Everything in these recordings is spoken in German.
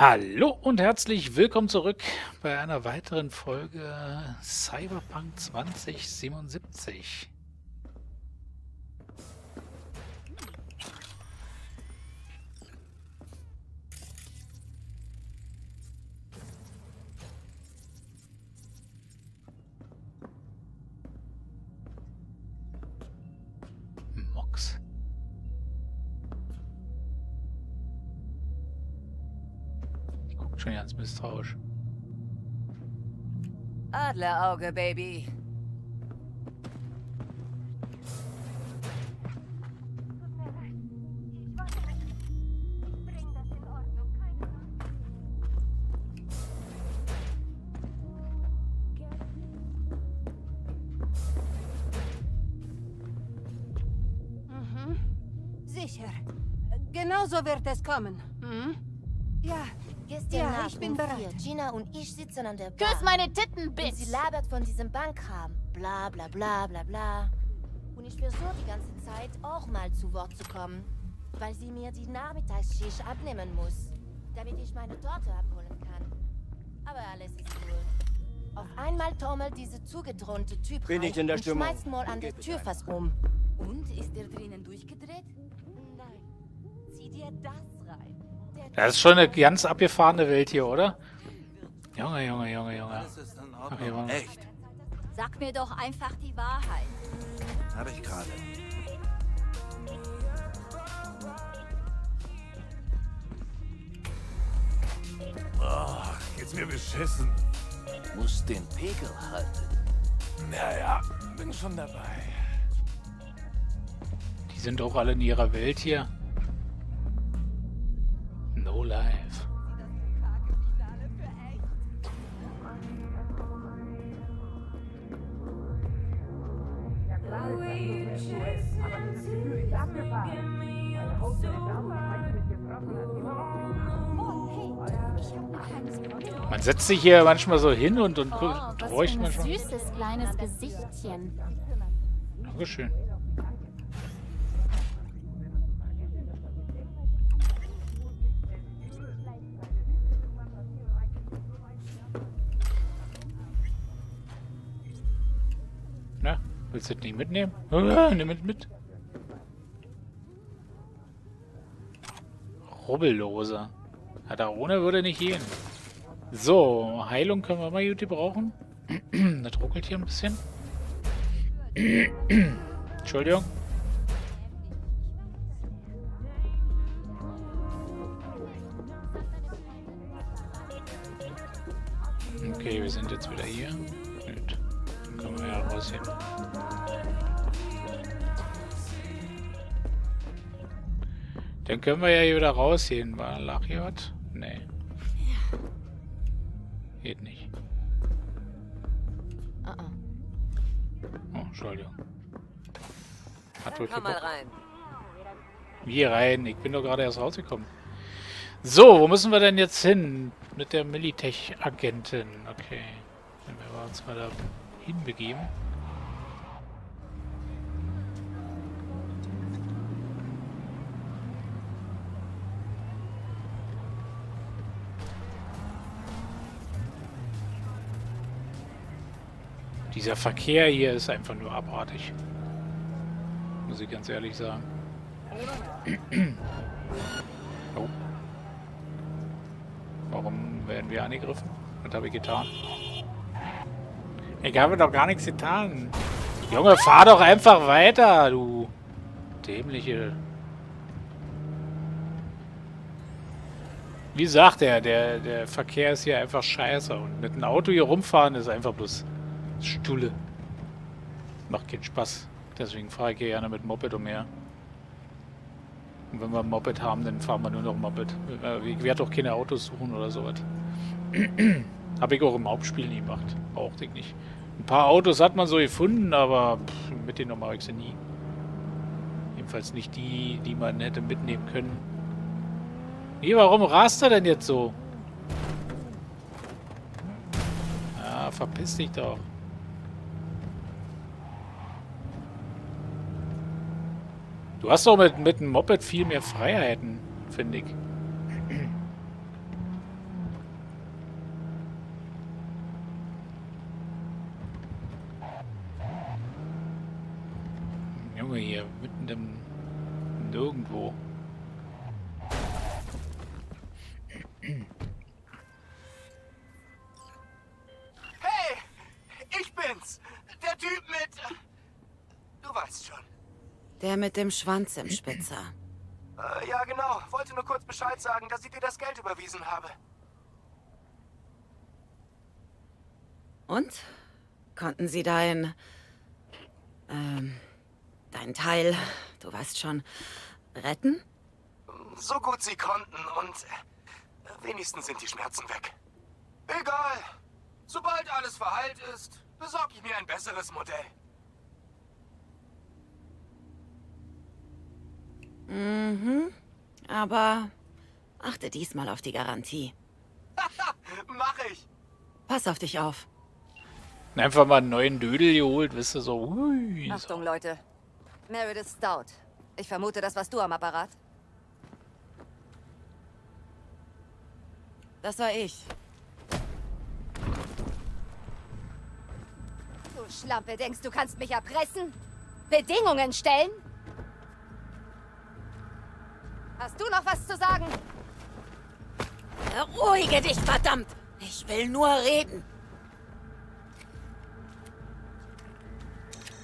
Hallo und herzlich willkommen zurück bei einer weiteren Folge Cyberpunk 2077. Adlerauge, Baby. Mhm. Sicher. Genau so wird es kommen. Mhm. Ja, Gestern Ja, Nacht ich bin bereit. vier, Gina und ich sitzen an der Bar. Küss meine Titten, und Bitch! sie labert von diesem Bankkram. Bla bla bla bla bla. Und ich versuche die ganze Zeit auch mal zu Wort zu kommen. Weil sie mir die Nachmittagsschicht abnehmen muss. Damit ich meine Torte abholen kann. Aber alles ist cool. Auf einmal taumelt dieser zugedröhnte Typ Bin rein nicht in der und Stimmung. schmeißt mal an der Tür fast um. Und, ist der drinnen durchgedreht? Nein, zieh dir das Das ist schon eine ganz abgefahrene Welt hier, oder? Junge, Junge, Junge, Junge. Ach, Echt? Sag mir doch einfach die Wahrheit. Habe ich gerade. Oh, geht's mir beschissen. Muss den Pegel halten. Naja, bin schon dabei. Die sind auch alle in ihrer Welt hier. Setzt sich hier manchmal so hin und, und Oh, für räucht ein manchmal. süßes kleines Gesichtchen. Dankeschön. Na, willst du das nicht mitnehmen? Ah, nimm es mit. Rubbellose. Ja, da ohne würde nicht gehen. So, Heilung können wir mal gut brauchen. das ruckelt hier ein bisschen. Entschuldigung. Okay, wir sind jetzt wieder hier. Gut. Dann können wir ja rausgehen. Dann können wir ja hier wieder rausgehen. War lag hier was? Nee. Geht nicht. Ah, ah. Oh, Entschuldigung. Hat wohl Komm mal rein. Wie rein? Ich bin doch gerade erst rausgekommen. So, wo müssen wir denn jetzt hin? Mit der Militech-Agentin. Okay. Dann werden wir uns mal da hinbegeben. Dieser Verkehr hier ist einfach nur abartig. Muss ich ganz ehrlich sagen. Oh. Warum werden wir angegriffen? Was habe ich getan? Ich habe doch gar nichts getan. Junge, fahr doch einfach weiter, du dämliche. Wie sagt er, der, der Verkehr ist hier einfach scheiße. Und mit einem Auto hier rumfahren ist einfach bloß Stulle. Macht keinen Spaß. Deswegen fahre ich gerne mit Moped umher. Und wenn wir ein Moped haben, dann fahren wir nur noch Moped. Äh, Ich werde auch keine Autos suchen oder sowas. Habe ich auch im Hauptspiel nie gemacht. Brauchte ich nicht. Ein paar Autos hat man so gefunden, aber mit denen mache ich sie nie. Jedenfalls nicht die, die man hätte mitnehmen können. Nee, warum rast er denn jetzt so? Ja, verpiss dich doch. Du hast doch mit, mit einem Moped viel mehr Freiheiten, finde ich. Junge hier, mitten im Nirgendwo. Der mit dem Schwanz im Spitzer. Äh, ja, genau. Wollte nur kurz Bescheid sagen, dass ich dir das Geld überwiesen habe. Und? Konnten Sie dein... Ähm, dein Teil, du weißt schon, retten? So gut sie konnten und äh, wenigstens sind die Schmerzen weg. Egal. Sobald alles verheilt ist, besorge ich mir ein besseres Modell. Mhm. Aber achte diesmal auf die Garantie. Mach ich. Pass auf dich auf. Einfach mal einen neuen Dödel geholt, wisst ihr, so. So. Achtung, Leute. Meredith Stout. Ich vermute, das warst du am Apparat. Das war ich. Du Schlampe, denkst du kannst mich erpressen? Bedingungen stellen? Hast du noch was zu sagen? Beruhige dich, verdammt! Ich will nur reden.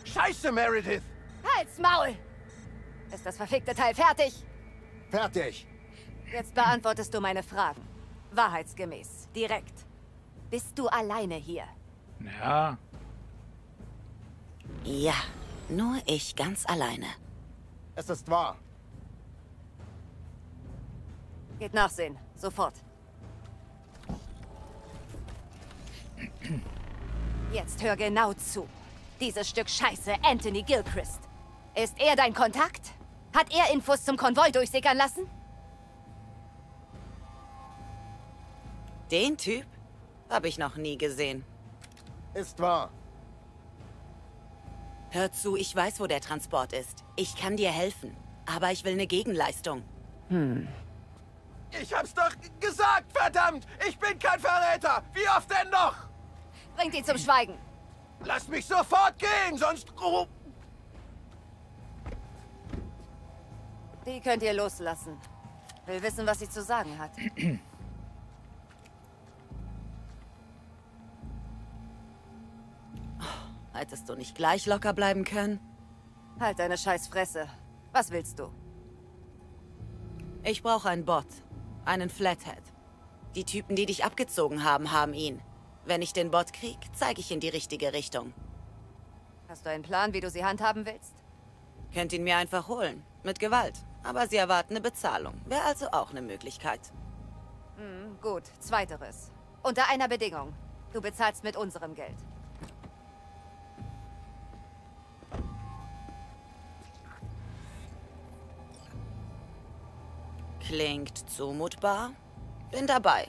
Scheiße, Meredith. Halt's Maul! Ist das verfickte Teil fertig? Fertig. Jetzt beantwortest du meine Fragen. Wahrheitsgemäß. Direkt. Bist du alleine hier? Ja, Ja, nur ich ganz alleine. Es ist wahr. Geht nachsehen. Sofort. Jetzt hör genau zu. Dieses Stück Scheiße, Anthony Gilchrist. Ist er dein Kontakt? Hat er Infos zum Konvoi durchsickern lassen? Den Typ habe ich noch nie gesehen. Ist wahr. Hör zu, ich weiß, wo der Transport ist. Ich kann dir helfen. Aber ich will eine Gegenleistung. Ich hab's doch gesagt, verdammt! Ich bin kein Verräter! Wie oft denn noch? Bringt ihn zum Schweigen. Lass mich sofort gehen, sonst... Oh. Die könnt ihr loslassen. Will wissen, was sie zu sagen hat. Hättest du nicht gleich locker bleiben können? Halt deine Scheißfresse. Was willst du? Ich brauche einen Bot. Einen Flathead. Die Typen, die dich abgezogen haben, haben ihn. Wenn ich den Bot krieg, zeige ich in die richtige Richtung. Hast du einen Plan, wie du sie handhaben willst? Könnt ihn mir einfach holen. Mit Gewalt. Aber sie erwarten eine Bezahlung. Wäre also auch eine Möglichkeit. Hm, gut. Zweiteres. Unter einer Bedingung. Du bezahlst mit unserem Geld. Klingt zumutbar. Bin dabei.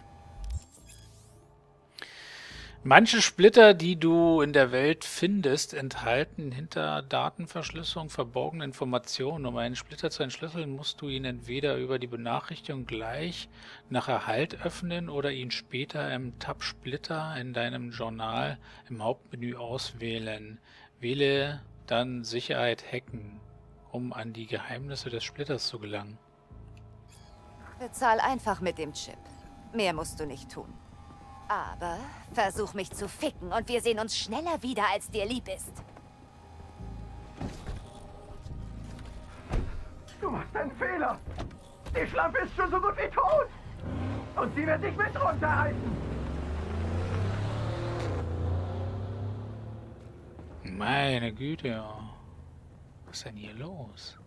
Manche Splitter, die du in der Welt findest, enthalten hinter Datenverschlüsselung verborgene Informationen. Um einen Splitter zu entschlüsseln, musst du ihn entweder über die Benachrichtigung gleich nach Erhalt öffnen oder ihn später im Tab Splitter in deinem Journal im Hauptmenü auswählen. Wähle dann Sicherheit hacken, um an die Geheimnisse des Splitters zu gelangen. Bezahl einfach mit dem Chip. Mehr musst du nicht tun. Aber versuch mich zu ficken und wir sehen uns schneller wieder, als dir lieb ist. Du machst einen Fehler. Die Schlampe ist schon so gut wie tot. Und sie wird dich mit runterhalten. Meine Güte. Was ist denn hier los?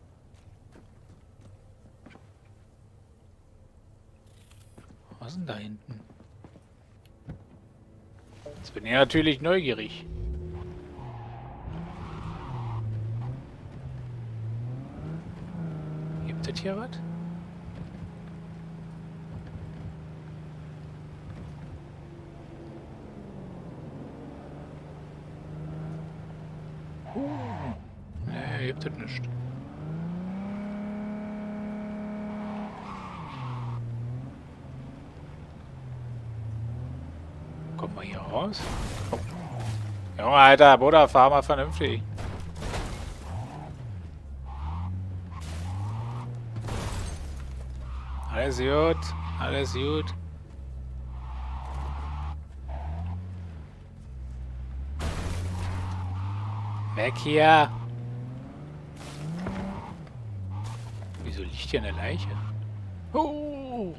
Was ist denn da hinten? Jetzt bin ich natürlich neugierig. Gibt es hier was? Nee, gibt es nicht. Kommt mal hier raus. Komm. Junge, Alter, Bruder, fahr mal vernünftig. Alles gut, alles gut. Weg hier! Wieso liegt hier eine Leiche? Oh!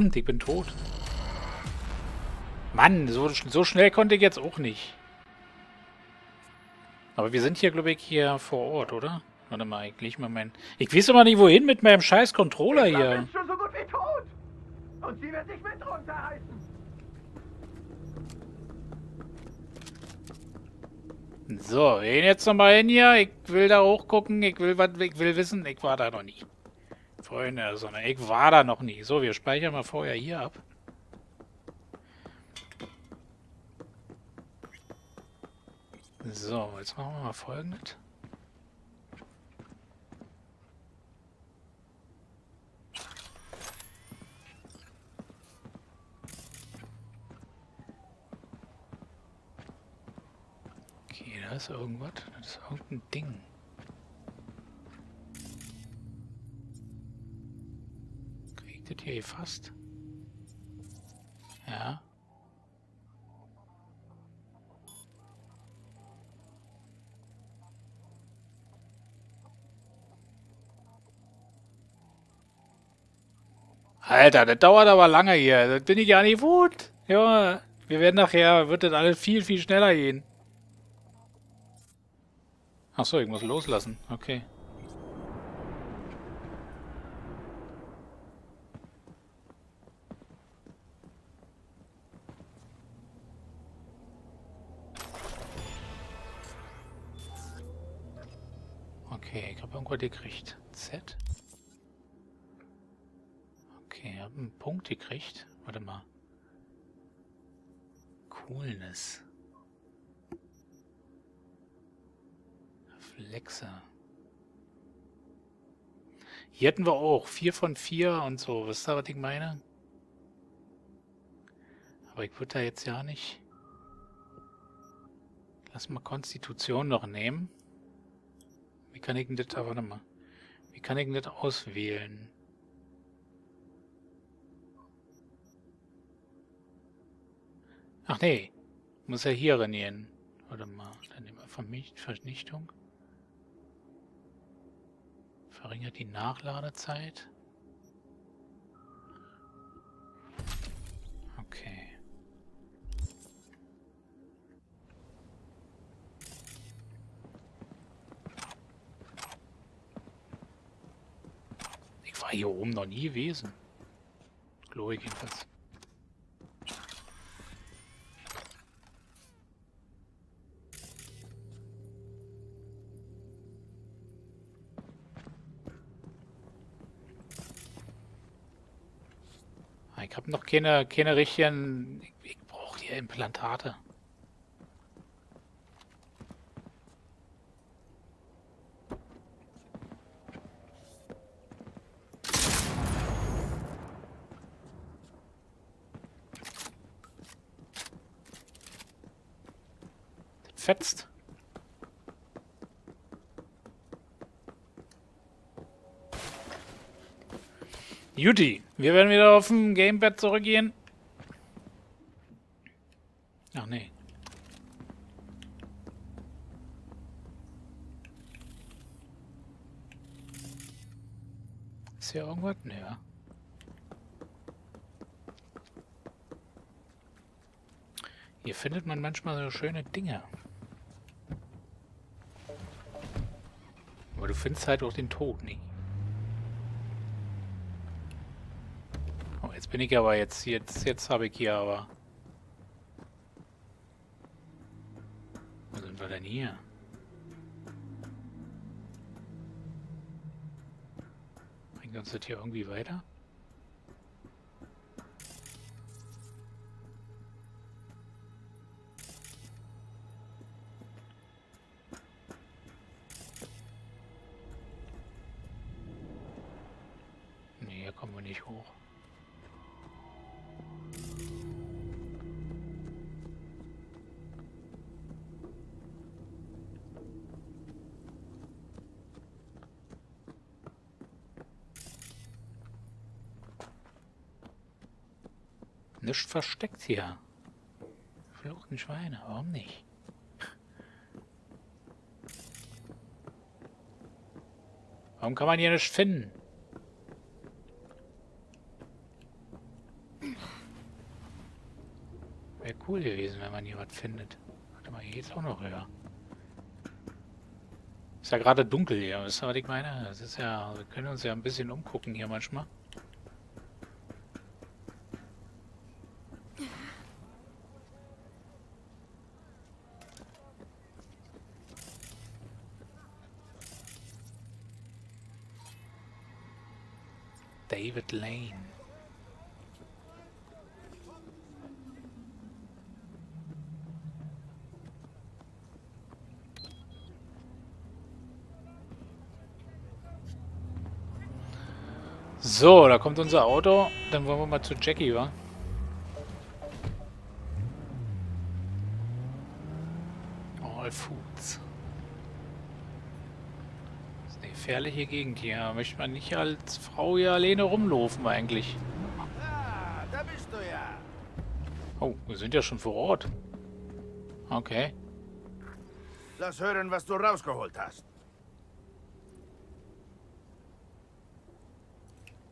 Verdammt, ich bin tot. Mann, so, so schnell konnte ich jetzt auch nicht. Aber wir sind hier, glaube ich, hier vor Ort, oder? Warte mal, ich lege mal mein... Ich weiß immer nicht, wohin mit meinem scheiß Controller hier. schon so gut wie tot. Und sie wird sich mit runterreißen. So, gehen jetzt nochmal hin hier. Ich will da hochgucken. Ich will, was, ich will wissen. Ich war da noch nie. Freunde der Sonne. Ich war da noch nie. So, wir speichern mal vorher hier ab. So, jetzt machen wir mal folgendes. Okay, da ist irgendwas. Das ist irgendein Ding. Das hier fast? Ja. Alter, das dauert aber lange hier. Das bin ich ja nicht gut. Ja, wir werden nachher, wird das alles viel, viel schneller gehen. Achso, ich muss loslassen. Okay. Okay, ich habe irgendwo gekriegt. Z? Okay, ich habe einen Punkt gekriegt. Warte mal. Coolness. Flexer. Hier hätten wir auch 4 von 4 und so. Wisst ihr, was ich meine? Aber ich würde da jetzt ja nicht... Lass mal Konstitution noch nehmen. Wie kann ich denn das... da- Warte mal. Wie kann ich denn das auswählen? Ach nee. Muss ja hier reinieren. Warte mal. Dann nehmen wir Vernichtung. Verringert die Nachladezeit. Okay. Ich war hier oben noch nie gewesen. Glaube ich jedenfalls. Ah, Ich habe noch keine, keine richtigen... Ich, ich brauche hier Implantate. Das fetzt. Juti, wir werden wieder auf dem Gamepad zurückgehen. Ach nee. Ist hier irgendwas? Nee, ja. Hier findet man manchmal so schöne Dinge. Du findest halt auch den Tod nicht. Oh, jetzt bin ich aber jetzt, jetzt, jetzt habe ich hier aber. Wo sind wir denn hier? Bringt uns das hier irgendwie weiter? Versteckt hier. Verfluchten Schweine, warum nicht? Warum kann man hier nicht finden? Wäre cool gewesen, wenn man hier was findet. Warte mal, hier geht's auch noch höher. Ist ja gerade dunkel hier, wisst ihr, was ich meine? Das ist ja, wir können uns ja ein bisschen umgucken hier manchmal. David Lane. So, da kommt unser Auto. Dann wollen wir mal zu Jackie, wa? All Foods. Das ist eine gefährliche Gegend hier. Da möchte man nicht als Frau hier alleine rumlaufen eigentlich. Ah, da bist du ja. Oh, wir sind ja schon vor Ort. Okay. Lass hören, was du rausgeholt hast.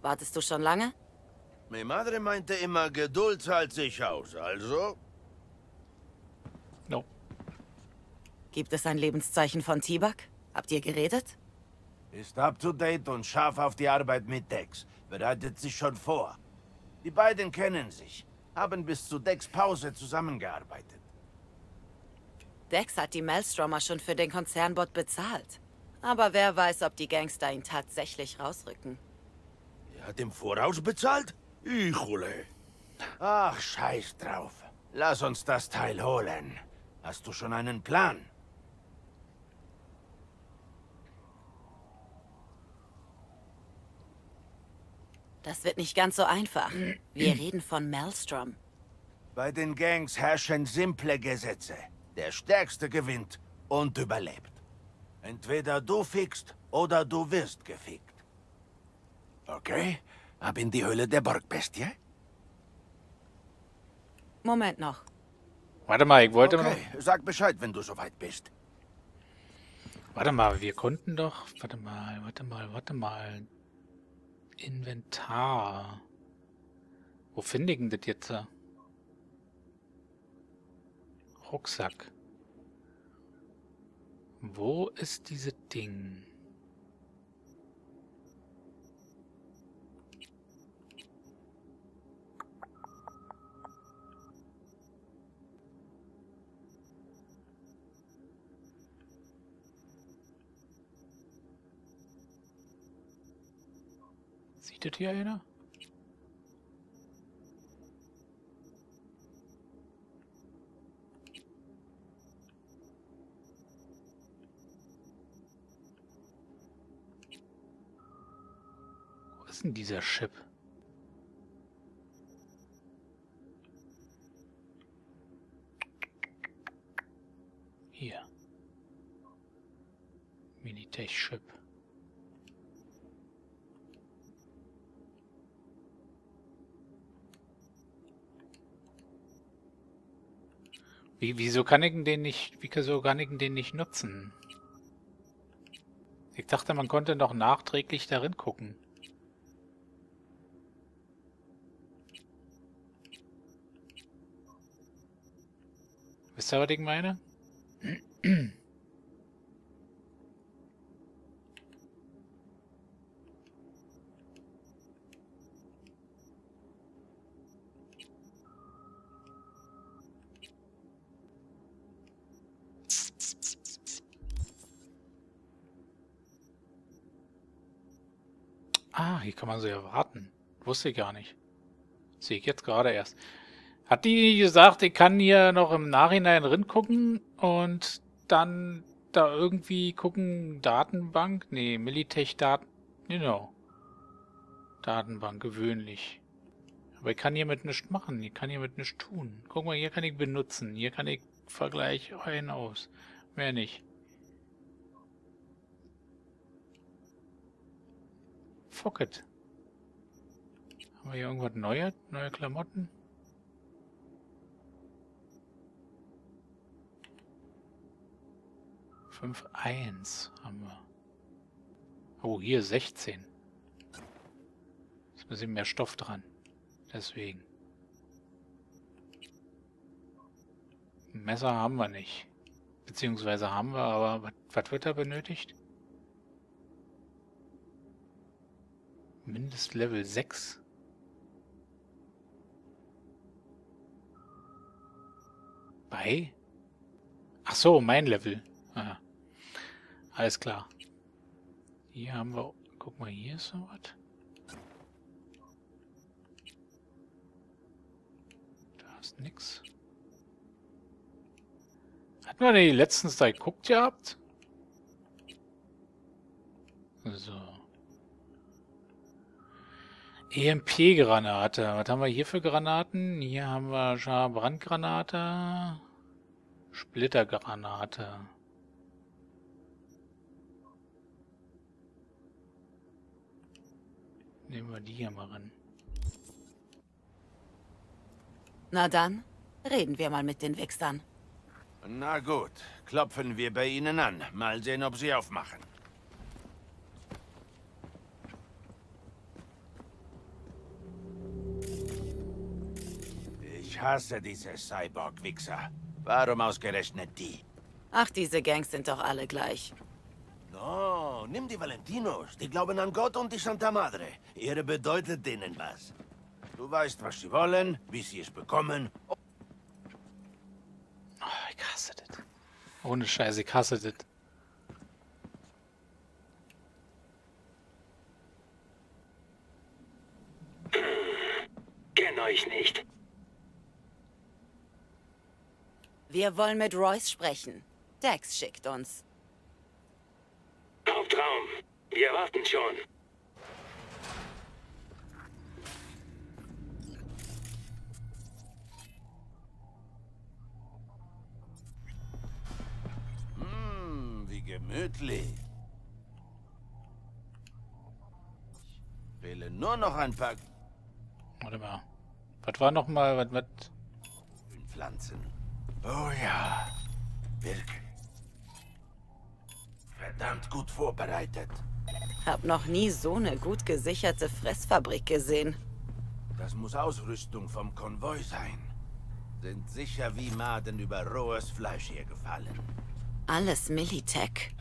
Wartest du schon lange? Mi madre meinte immer, Geduld zahlt sich aus. Also, No. Gibt es ein Lebenszeichen von Tibak? Habt ihr geredet? Ist up to date und scharf auf die Arbeit mit Dex. Bereitet sich schon vor. Die beiden kennen sich, haben bis zu Dex Pause zusammengearbeitet. Dex hat die Maelstromer schon für den Konzernbot bezahlt. Aber wer weiß, ob die Gangster ihn tatsächlich rausrücken. Er hat im Voraus bezahlt? Ichule. Ach, scheiß drauf. Lass uns das Teil holen. Hast du schon einen Plan? Das wird nicht ganz so einfach. Wir reden von Maelstrom. Bei den Gangs herrschen simple Gesetze. Der Stärkste gewinnt und überlebt. Entweder du fickst oder du wirst gefickt. Okay, ab in die Höhle der Borgbestie? Moment noch. Warte mal, ich wollte Okay, sag Bescheid, wenn du soweit bist. Warte mal, wir konnten doch... Warte mal, warte mal, warte mal. Inventar. Wo finde ich denn das jetzt? Rucksack. Wo ist diese Ding? Das hier einer? Wo ist denn dieser Chip? Hier. Minitech-Chip. Wie, wieso kann ich den nicht, wieso kann ich den nicht nutzen? Ich dachte, man konnte noch nachträglich darin gucken. Wisst ihr, was ich meine? Hier kann man sie erwarten. Wusste ich gar nicht. Sehe ich jetzt gerade erst. Hat die gesagt, ich kann hier noch im Nachhinein drin gucken und dann da irgendwie gucken, Datenbank? Nee, Militech-Daten, genau. Datenbank gewöhnlich. Aber ich kann hiermit nichts machen. Ich kann hiermit nichts tun. Guck mal, hier kann ich benutzen. Hier kann ich Vergleich ein aus. Mehr nicht. Fuck it. Haben wir hier irgendwas Neues? Neue Klamotten? Fünf eins haben wir. Oh, hier 16. Ist ein bisschen mehr Stoff dran. Deswegen. Messer haben wir nicht. Beziehungsweise haben wir, aber was wird da benötigt? Mindestlevel 6. Bei? Ach so, mein Level. Aha. Alles klar. Hier haben wir... Guck mal, hier ist so was. Da ist nix. Hatten wir die letztens da geguckt gehabt? So. EMP-Granate. Was haben wir hier für Granaten? Hier haben wir Brandgranate. Splittergranate. Nehmen wir die hier mal ran. Na dann, reden wir mal mit den Wichsern. Na gut, klopfen wir bei ihnen an. Mal sehen, ob sie aufmachen. Ich hasse diese Cyborg-Wichser. Warum ausgerechnet die? Ach, diese Gangs sind doch alle gleich. No, nimm die Valentinos. Die glauben an Gott und die Santa Madre. Ihre bedeutet denen was. Du weißt, was sie wollen, wie sie es bekommen. Oh, ich hasse das. Ohne Scheiße, ich hasse das. Kenn euch nicht. Wir wollen mit Royce sprechen. Dex schickt uns. Hauptraum. Wir warten schon. Hm, wie gemütlich. Ich wähle nur noch ein paar Warte mal. Was war noch mal, was, was? Pflanzen. Oh ja, wirklich. Verdammt gut vorbereitet. Hab noch nie so eine gut gesicherte Fressfabrik gesehen. Das muss Ausrüstung vom Konvoi sein. Sind sicher wie Maden über rohes Fleisch hier gefallen. Alles Militech.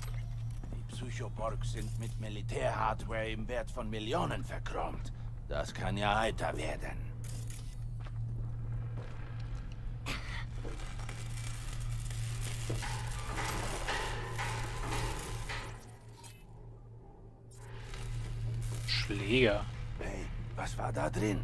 Die Psychoborgs sind mit Militärhardware im Wert von Millionen verchromt. Das kann ja heiter werden. Schläger. Hey, was war da drin?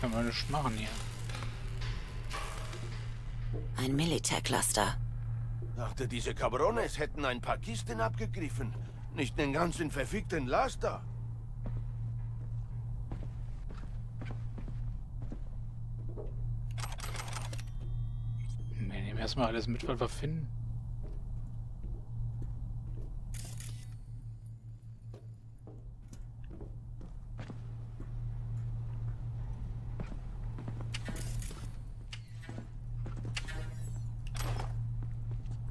Kann man nicht machen hier. Ein Militärcluster. Dachte, diese Cabrones hätten ein paar Kisten abgegriffen. Nicht den ganzen verfickten Laster. Wir nehmen erstmal alles mit, was wir finden.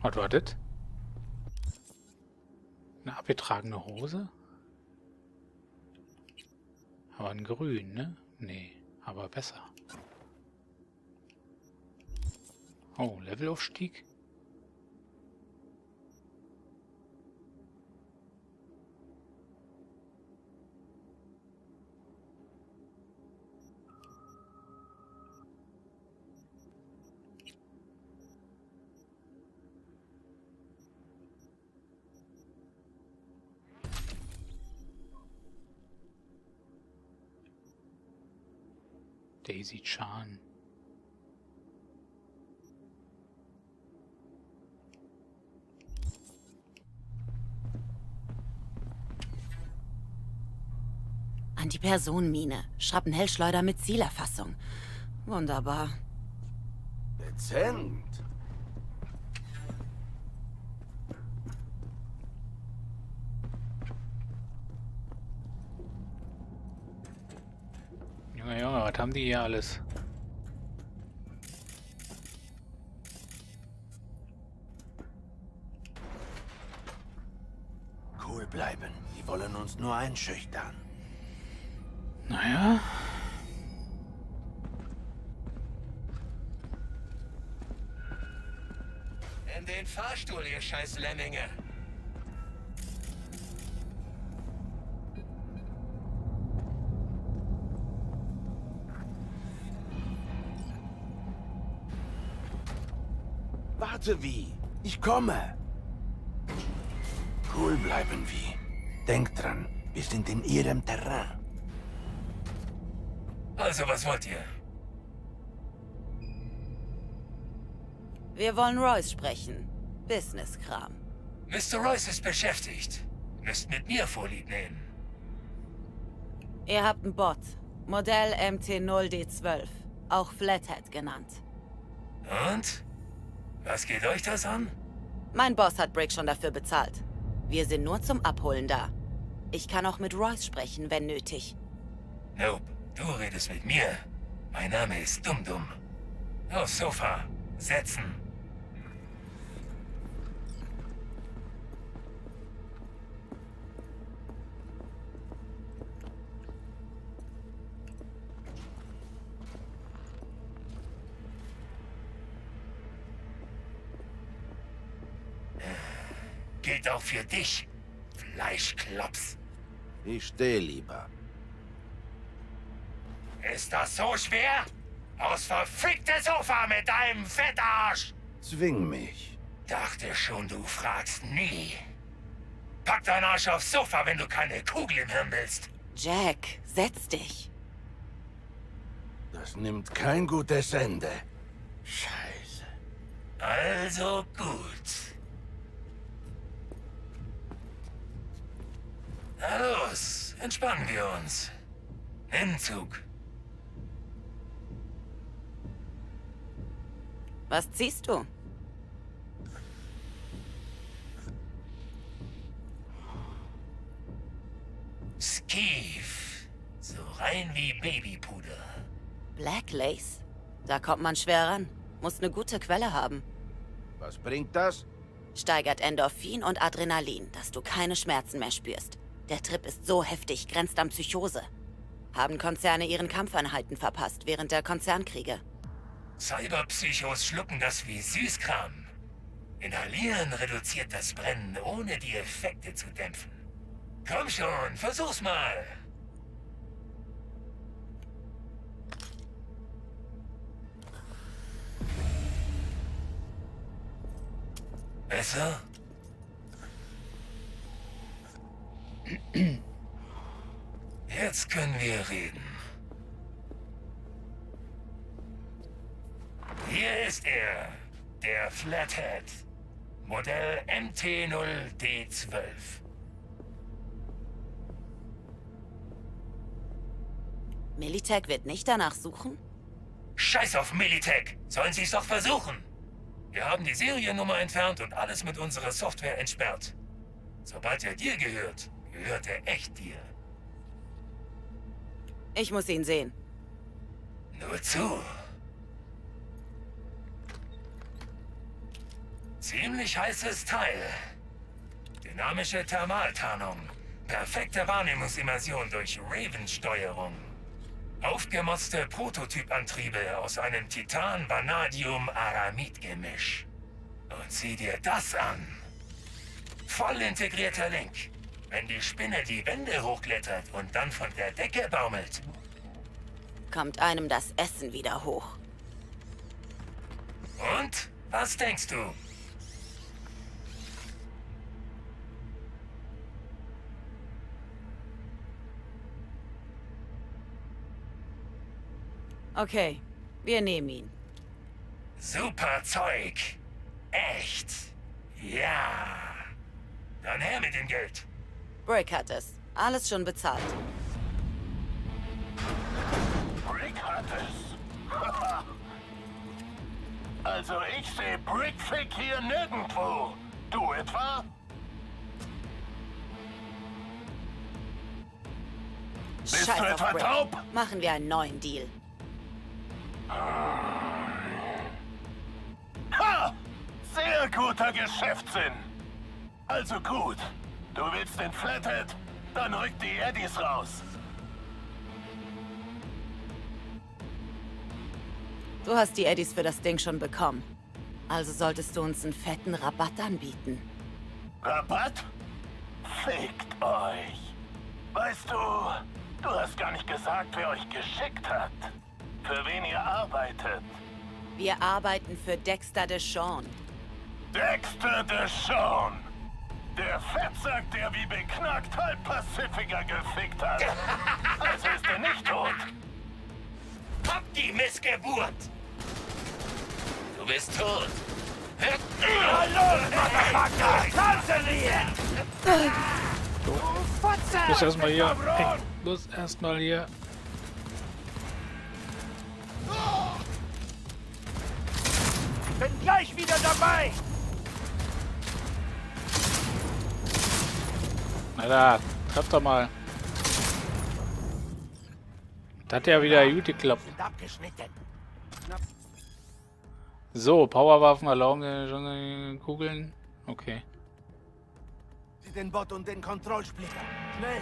Was war das? Eine abgetragene Hose? Aber ein Grün, ne? Nee, aber besser. Oh, Levelaufstieg? Daisy Chan. Antipersonenmine. Schrapnellschleuder mit Zielerfassung. Wunderbar. Dezent. Junge, Junge, was haben die hier alles? Cool bleiben. Die wollen uns nur einschüchtern. Naja. In den Fahrstuhl, ihr scheiß Lemminge. Warte wie. Ich komme. Cool bleiben wie. Denkt dran, wir sind in ihrem Terrain. Also, was wollt ihr? Wir wollen Royce sprechen. Business-Kram. Mr. Royce ist beschäftigt. Müsst mit mir Vorlieb nehmen. Ihr habt einen Bot. Modell MT0D12. Auch Flathead genannt. Und? Was geht euch das an? Mein Boss hat Brick schon dafür bezahlt. Wir sind nur zum Abholen da. Ich kann auch mit Royce sprechen, wenn nötig. Nope, du redest mit mir. Mein Name ist Dum Dum. Aufs Sofa. Setzen. Für dich, Fleischklops. Ich stehe lieber. Ist das so schwer? Aus verfickte Sofa mit deinem Fettarsch! Zwing mich. Dachte schon, du fragst nie. Pack deinen Arsch aufs Sofa, wenn du keine Kugel im Hirn willst. Jack, setz dich. Das nimmt kein gutes Ende. Scheiße. Also gut. Na los, entspannen wir uns. Nimm Zug. Was ziehst du? Skeeve. So rein wie Babypuder. Black Lace? Da kommt man schwer ran. Muss eine gute Quelle haben. Was bringt das? Steigert Endorphin und Adrenalin, dass du keine Schmerzen mehr spürst. Der Trip ist so heftig, grenzt an Psychose. Haben Konzerne ihren Kampfeinheiten verpasst während der Konzernkriege. Cyberpsychos schlucken das wie Süßkram. Inhalieren reduziert das Brennen, ohne die Effekte zu dämpfen. Komm schon, versuch's mal. Besser? Jetzt können wir reden. Hier ist er, der Flathead. Modell MT0D12. Militech wird nicht danach suchen? Scheiß auf Militech! Sollen sie es doch versuchen! Wir haben die Seriennummer entfernt und alles mit unserer Software entsperrt. Sobald er dir gehört, gehört er echt dir. Ich muss ihn sehen. Nur zu. Ziemlich heißes Teil. Dynamische Thermaltarnung. Perfekte Wahrnehmungsimmersion durch Raven-Steuerung. Aufgemotzte Prototypantriebe aus einem Titan-Vanadium-Aramid-Gemisch. Und sieh dir das an. Voll integrierter Link. Wenn die Spinne die Wände hochklettert und dann von der Decke baumelt. Kommt einem das Essen wieder hoch. Und? Was denkst du? Okay, wir nehmen ihn. Super Zeug. Echt. Ja. Dann her mit dem Geld. Brick hat es. Alles schon bezahlt. Brick hat es. also ich sehe Brickfick hier nirgendwo. Du etwa? Bist Scheiß du auf etwa Brick. taub? Machen wir einen neuen Deal. Ha! Sehr guter Geschäftssinn. Also gut. Du willst den Flathead? Dann rück die Eddies raus. Du hast die Eddies für das Ding schon bekommen. Also solltest du uns einen fetten Rabatt anbieten. Rabatt? Fickt euch. Weißt du, du hast gar nicht gesagt, wer euch geschickt hat. Für wen ihr arbeitet. Wir arbeiten für Dexter Deshawn. Dexter Deshawn. Der Fettsack, der wie beknackt halb Pacifiker gefickt hat. Also ist er nicht tot. Hab die Missgeburt. Du bist tot. Hört Los erstmal hier. Hey, los erstmal hier. Bin gleich wieder dabei. Da, treff doch mal. Das hat ja wieder gut geklappt. So, Powerwaffen erlauben äh, Kugeln. Okay. Den Bot und den Kontrollsplitter. Schnell.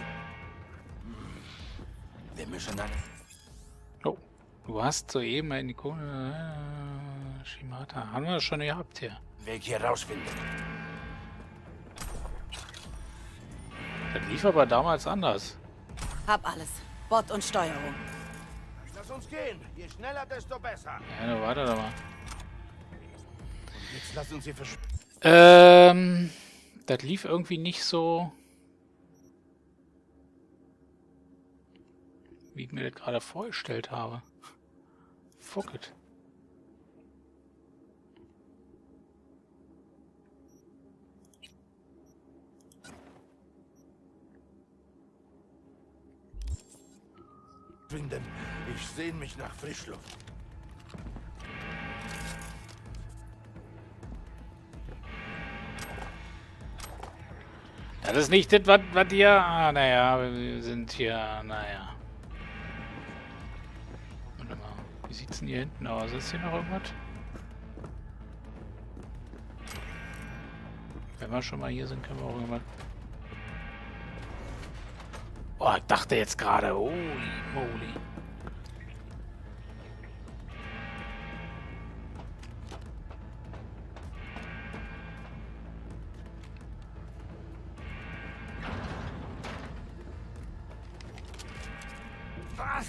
Wir mischen dann. Oh, du hast soeben eine Ikone. Äh, Shimata. Haben wir das schon gehabt hier. Weg hier rausfinden. Das lief aber damals anders. Hab alles. Bot und Steuerung. Lass uns gehen. Je schneller, desto besser. Ja, dann warte doch mal. Jetzt lass uns hier versch... Ähm, das lief irgendwie nicht so, wie ich mir das gerade vorgestellt habe. Fuck it. Finden. Ich sehne mich nach Frischluft. Das ist nicht das, was, was ihr... Ah, naja, wir sind hier... Naja. Warte mal. Wie sieht's denn hier hinten aus? Ist hier noch irgendwas? Wenn wir schon mal hier sind, können wir auch irgendwas... Oh, ich dachte jetzt gerade... Holy moly. Was?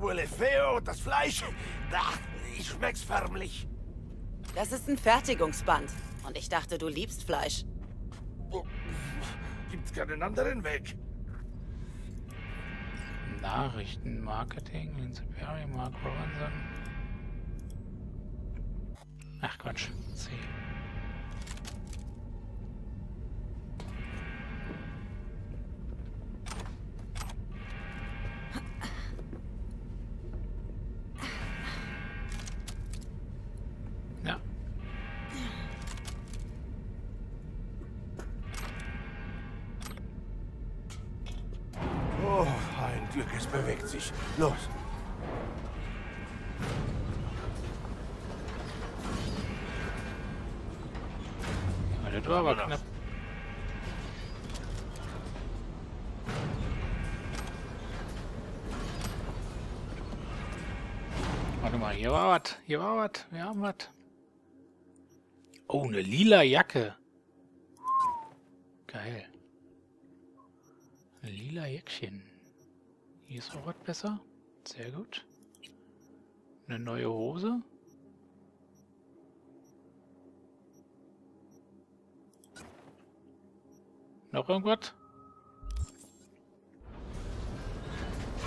Huele feo, das Fleisch. Ach, ich schmeck's förmlich. Das ist ein Fertigungsband. Und ich dachte, du liebst Fleisch. Gibt's keinen anderen Weg? Nachrichten, Marketing, Lindsay Perry, Mark Robinson. Ach Quatsch. C. hier war was. Hier war was. Wir haben was. Oh, eine lila Jacke. Geil. Ein lila Jäckchen. Hier ist auch was besser. Sehr gut. Eine neue Hose. Noch irgendwas?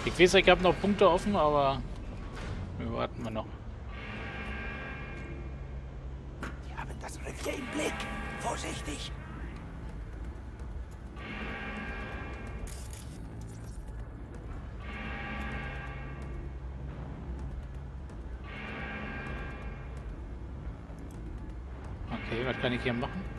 Ich weiß, ich habe noch Punkte offen, aber warten wir noch. Die haben das Revier im Blick. Vorsichtig. Okay, was kann ich hier machen?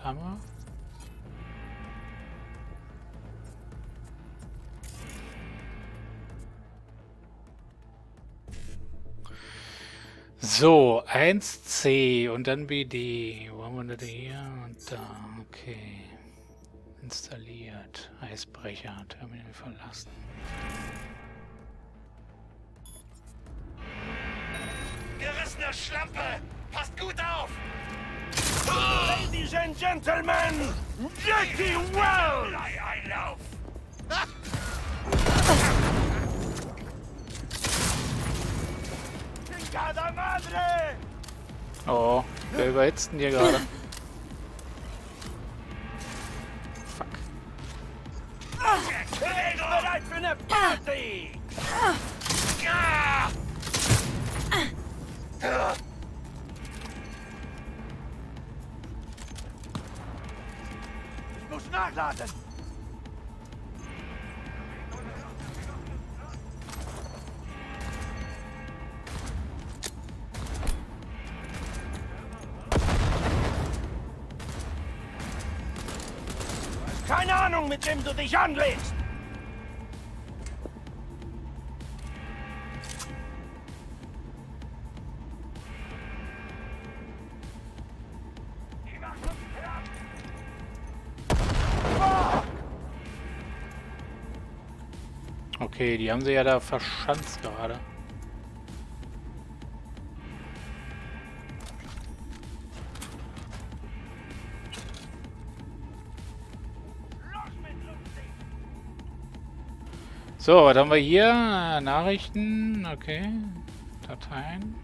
Haben wir. So, 1C und dann BD. Wo haben wir das hier? Und da, okay. Installiert. Eisbrecher, Terminal verlassen. Gerissene Schlampe! Passt gut auf! Ladies and Gentlemen, Jackie Wells! Einlauf! Oh, wer überhitzt denn hier gerade? Fuck. Seid bereit für eine Party! Hast Keine Ahnung, mit wem du dich anlegst! Okay, die haben sie ja da verschanzt gerade. So, was haben wir hier? Nachrichten, okay. Dateien.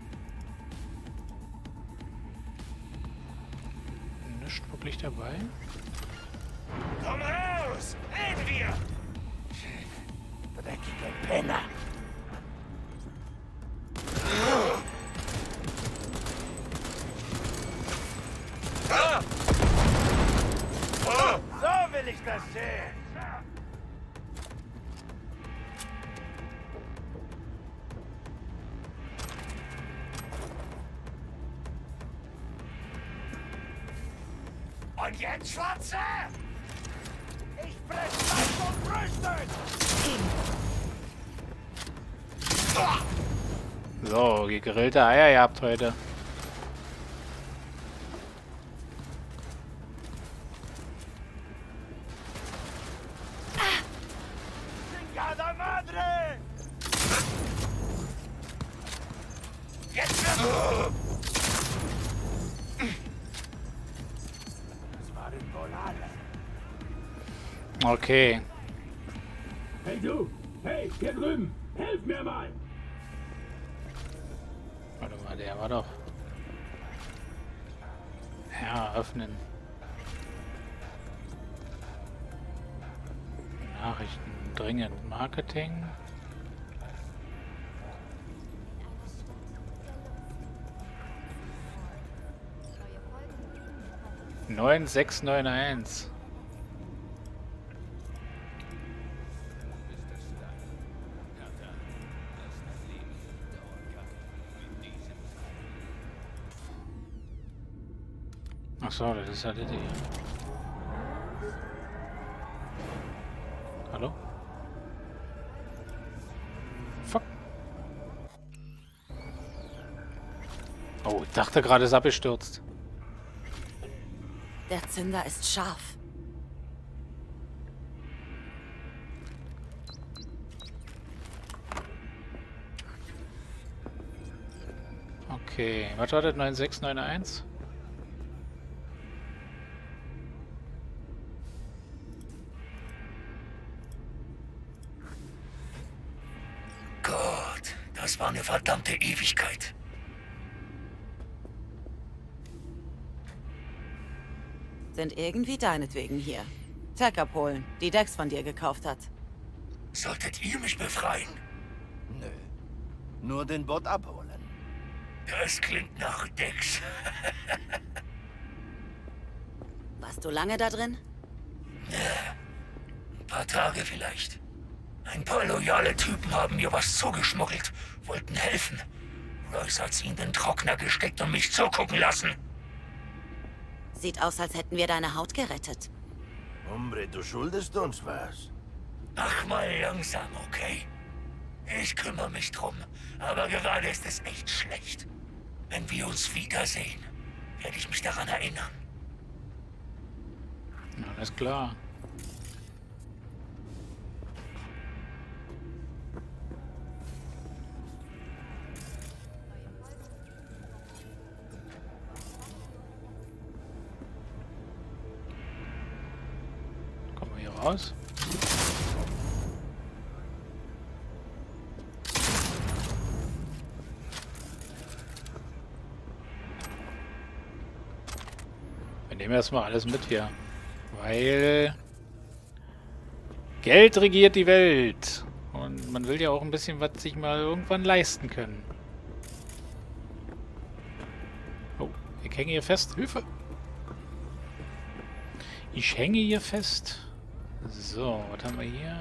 Und jetzt, Schwarze! Ich fress Fleisch und Brüste! So, gegrillte Eier ihr habt heute. Okay. Hey du! Hey, hier drüben! Helf mir mal! Warte mal, der war doch. Ja, öffnen. Nachrichten dringend. Marketing. Neun sechs neun eins. So, das ist ja die. Hallo? Ich dachte gerade, es ist abgestürzt. Der Zünder ist scharf. Okay, was war das? 9691? Verdammte Ewigkeit. Sind irgendwie deinetwegen hier. Tech abholen, die Dex von dir gekauft hat. Solltet ihr mich befreien? Nö. Nur den Bot abholen. Das klingt nach Dex. Warst du lange da drin? Ein paar Tage vielleicht. Ein paar loyale Typen haben mir was zugeschmuggelt, wollten helfen. Royce hat sie in den Trockner gesteckt und mich zugucken lassen. Sieht aus, als hätten wir deine Haut gerettet. Hombre, du schuldest uns was. Mach mal langsam, okay? Ich kümmere mich drum, aber gerade ist es echt schlecht. Wenn wir uns wiedersehen, werde ich mich daran erinnern. Alles klar. Raus? Wir nehmen erstmal alles mit hier. Weil Geld regiert die Welt. Und man will ja auch ein bisschen was sich mal irgendwann leisten können. Oh, ich hänge hier fest. Hilfe! Ich hänge hier fest. So, was haben wir hier?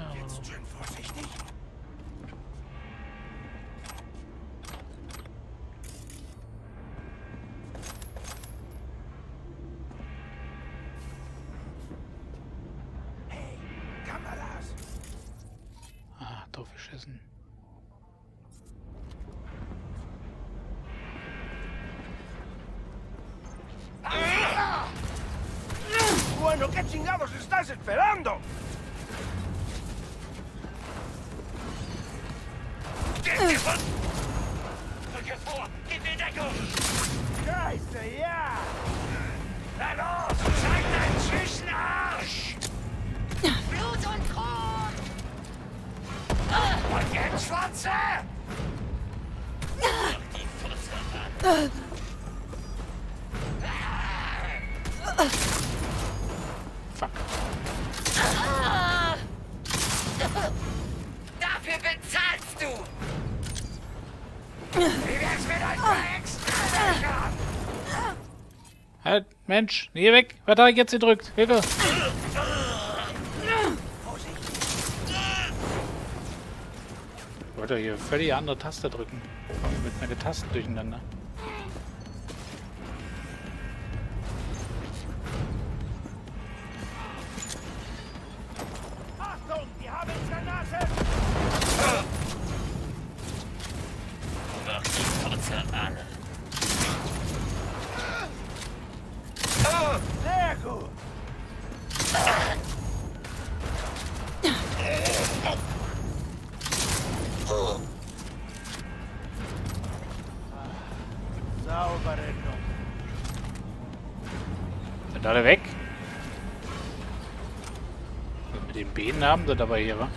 Hier weg. Was habe ich jetzt gedrückt? Hilfe! Ich wollte hier völlig andere Taste drücken. Komme mit meine Tasten durcheinander. Sie dabei hier, wa?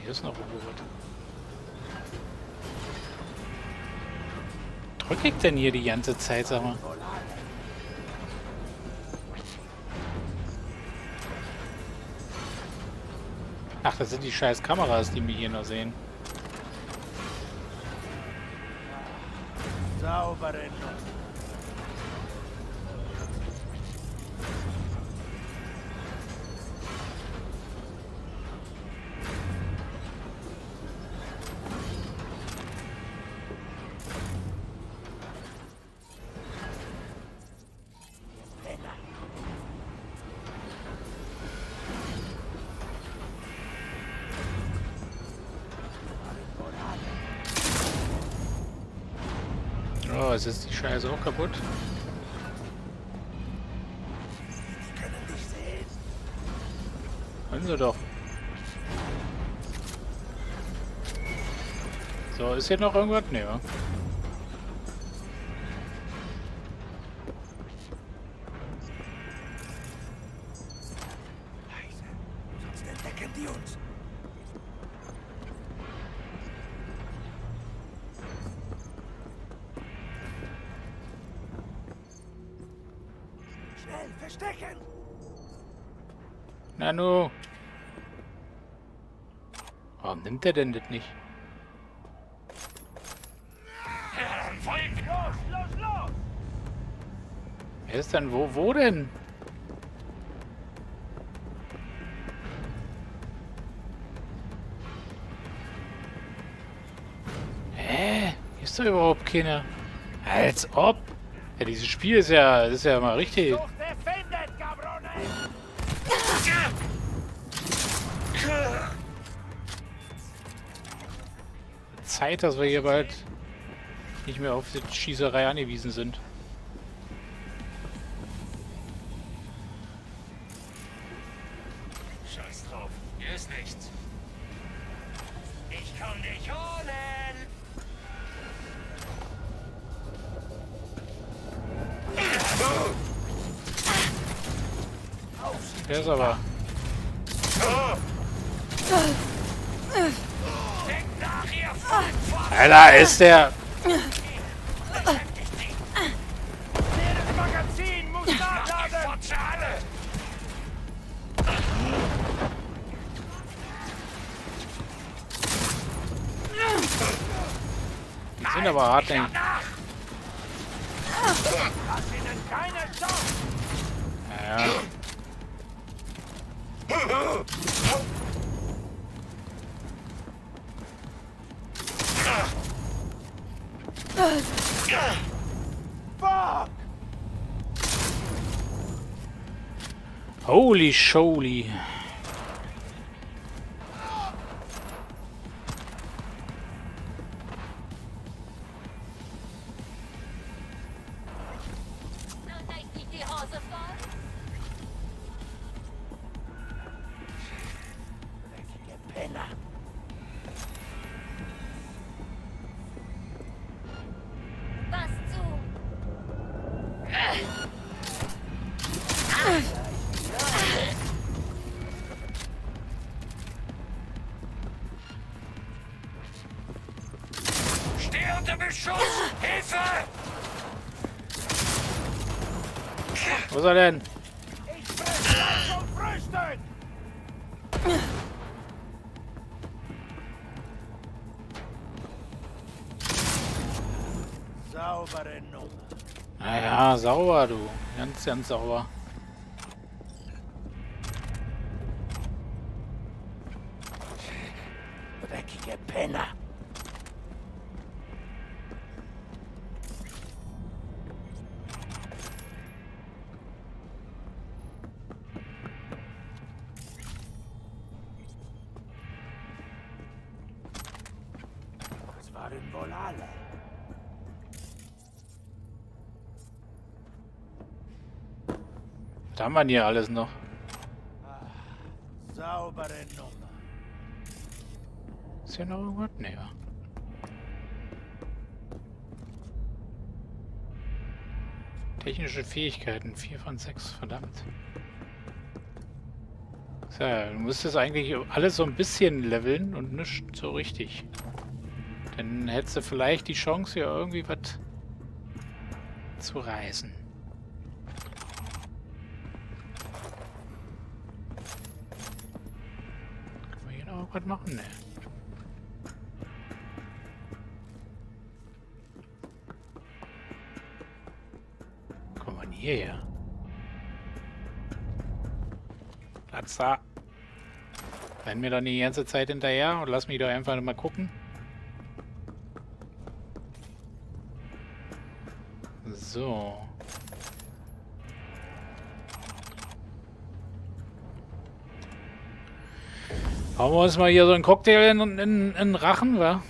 Hier ist noch irgendwo was. Drücke ich denn hier die ganze Zeit, sag mal? Ach, das sind die scheiß Kameras, die mich hier noch sehen. Saubere Nummer. ist Scheiße auch kaputt? Können sie doch. So, ist hier noch irgendwas? Nee, wa? Nimmt er denn das nicht? Wer ist denn wo? Wo denn? Hä? Ist doch überhaupt keiner. Als ob. Ja, dieses Spiel ist ja, ist ja mal richtig. Zeit, dass wir hier bald nicht mehr auf die Schießerei angewiesen sind. Ist der. Die sind aber hart, Ja, denk Fuck! Holy sholy. Ganz, ganz sauber. Dreckige Penner! Das waren wohl alle. Haben wir denn hier alles noch? Saubere Nummer. Ist hier noch irgendwas? Nee, wa? Technische Fähigkeiten, 4 von 6, verdammt. So, du müsstest eigentlich alles so ein bisschen leveln und nicht so richtig. Dann hättest du vielleicht die Chance, hier irgendwie was zu reißen. Was machen? Ne. Wir denn hierher? Platz da. Renn mir doch nicht die ganze Zeit hinterher und lass mich doch einfach mal gucken. Hauen wir uns mal hier so einen Cocktail in, in, in den Rachen, wa?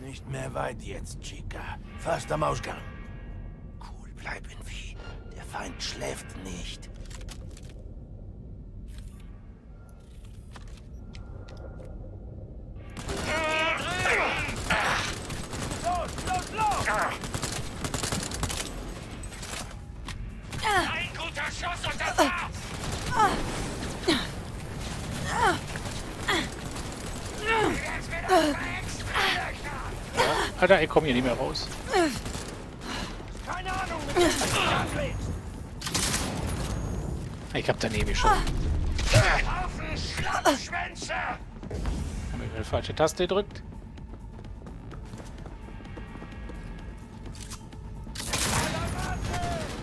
Nicht mehr weit jetzt, Chica. Fast am Ausgang. Bleib in Wie. Der Feind schläft nicht. Los, los, los! Ein guter Schuss und das war's! Jetzt wird er verhext! Alter, ich komm hier nicht mehr raus. Keine Ahnung. Ich hab daneben schon. Haufen Schlammschwänze! Hab ich eine falsche Taste gedrückt.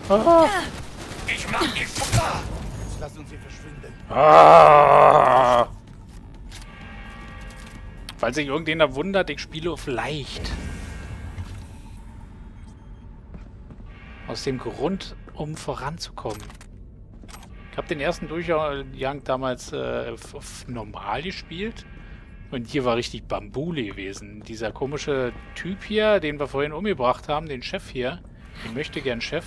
Ah. Ich mach! Jetzt lass uns hier verschwinden. Ah. Falls sich irgendjemand wundert, ich spiele auf leicht. Aus dem Grund, um voranzukommen. Ich habe den ersten Durchgang damals äh, auf, normal gespielt. Und hier war richtig Bambule gewesen. Dieser komische Typ hier, den wir vorhin umgebracht haben, den Chef hier, den möchte gern Chef,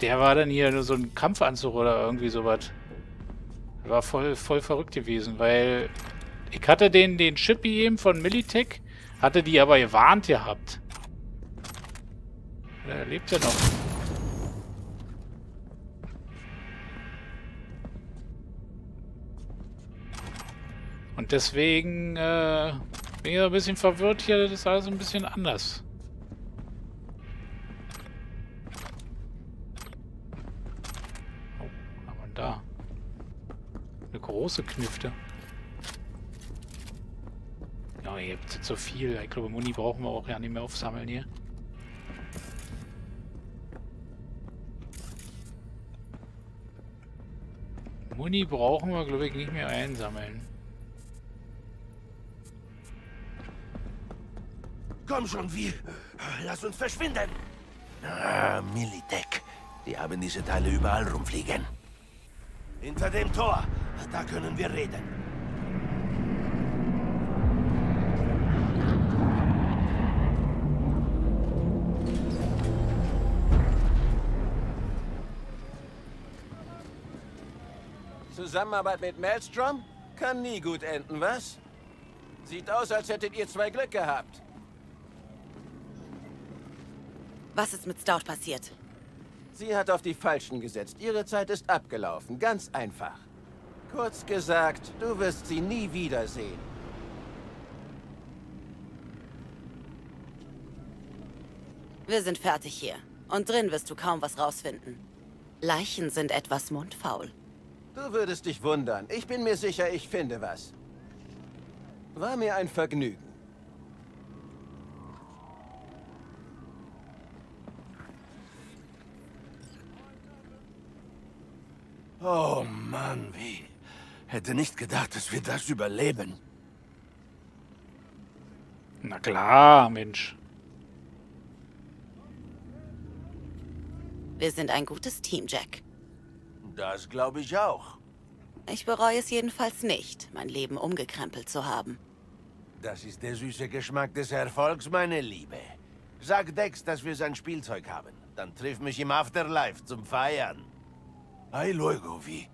der war dann hier nur so ein Kampfanzug oder irgendwie sowas. War voll, voll verrückt gewesen, weil ich hatte den, den Chip eben von Militech, hatte die aber gewarnt gehabt. Der lebt ja noch. Und deswegen äh, bin ich ein bisschen verwirrt hier. Das ist alles ein bisschen anders. Oh, was haben wir da? Eine große Knifte. Ihr habt jetzt so viel. Ich glaube, Muni brauchen wir auch ja nicht mehr aufsammeln hier. Muni brauchen wir, glaube ich, nicht mehr einsammeln. Komm schon, wie. Lass uns verschwinden. Ah, Militech. Die haben diese Teile überall rumfliegen. Hinter dem Tor. Da können wir reden. Zusammenarbeit mit Maelstrom? Kann nie gut enden, was? Sieht aus, als hättet ihr zwei Glück gehabt. Was ist mit Stout passiert? Sie hat auf die Falschen gesetzt. Ihre Zeit ist abgelaufen. Ganz einfach. Kurz gesagt, du wirst sie nie wiedersehen. Wir sind fertig hier. Und drin wirst du kaum was rausfinden. Leichen sind etwas mundfaul. Du würdest dich wundern. Ich bin mir sicher, ich finde was. War mir ein Vergnügen. Oh Mann, wie. Hätte nicht gedacht, dass wir das überleben. Na klar, Mensch. Wir sind ein gutes Team, Jack. Das glaube ich auch. Ich bereue es jedenfalls nicht, mein Leben umgekrempelt zu haben. Das ist der süße Geschmack des Erfolgs, meine Liebe. Sag Dex, dass wir sein Spielzeug haben. Dann triff mich im Afterlife zum Feiern. Hey, luego, wie?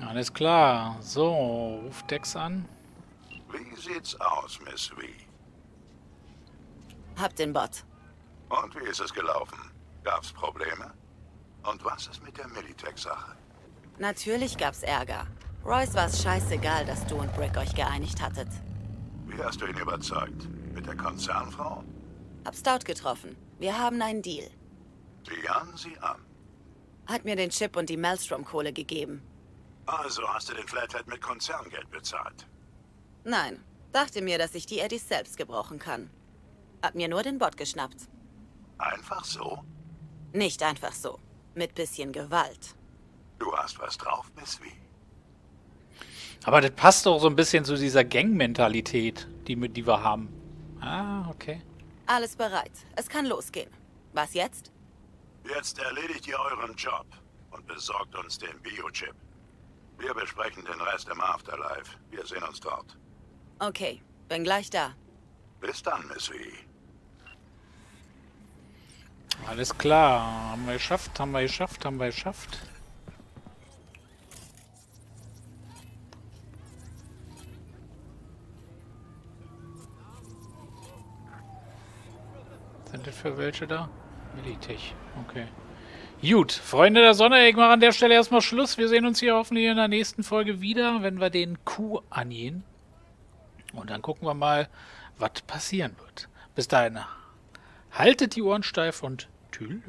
Alles klar. So, ruft Dex an. Wie sieht's aus, Miss V? Hab den Bot. Und wie ist es gelaufen? Gab's Probleme? Und was ist mit der Militech-Sache? Natürlich gab's Ärger. Royce war es scheißegal, dass du und Brick euch geeinigt hattet. Wie hast du ihn überzeugt? Mit der Konzernfrau? Hab Stout getroffen. Wir haben einen Deal. Sieh an, sieh an. Hat mir den Chip und die Maelstrom-Kohle gegeben. Also hast du den Flathead mit Konzerngeld bezahlt. Nein, dachte mir, dass ich die Eddies selbst gebrauchen kann. Hab mir nur den Bot geschnappt. Einfach so? Nicht einfach so. Mit bisschen Gewalt. Du hast was drauf, Miss V. Aber das passt doch so ein bisschen zu dieser Gang-Mentalität, die, wir- die wir haben. Ah, okay. Alles bereit. Es kann losgehen. Was jetzt? Jetzt erledigt ihr euren Job und besorgt uns den Biochip. Wir besprechen den Rest im Afterlife. Wir sehen uns dort. Okay, bin gleich da. Bis dann, Miss V. Alles klar. Haben wir geschafft, haben wir geschafft, haben wir geschafft. Sind das für welche da? Militech. Okay. Gut, Freunde der Sonne, ich mache an der Stelle erstmal Schluss. Wir sehen uns hier hoffentlich in der nächsten Folge wieder, wenn wir den Kuh angehen. Und dann gucken wir mal, was passieren wird. Bis dahin, haltet die Ohren steif und tschüss.